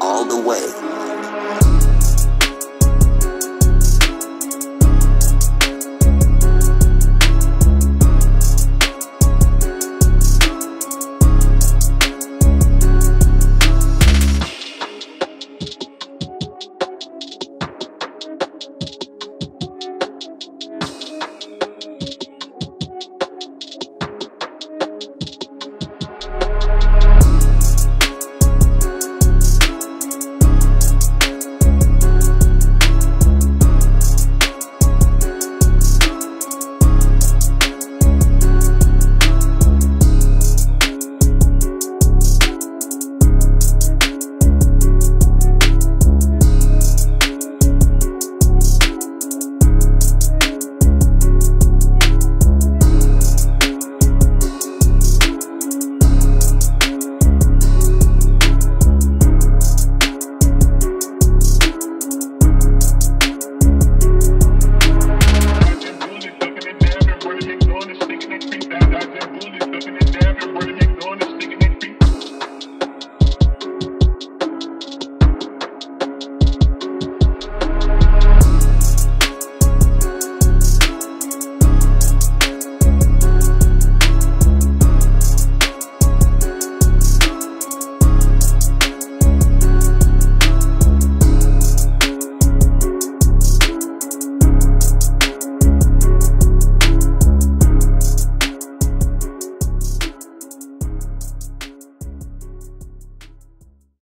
all the way.